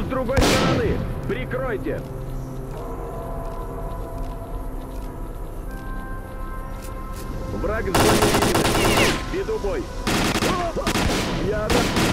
Иду с другой стороны. Прикройте. Враг в зоне видимости. Веду бой. Я рад.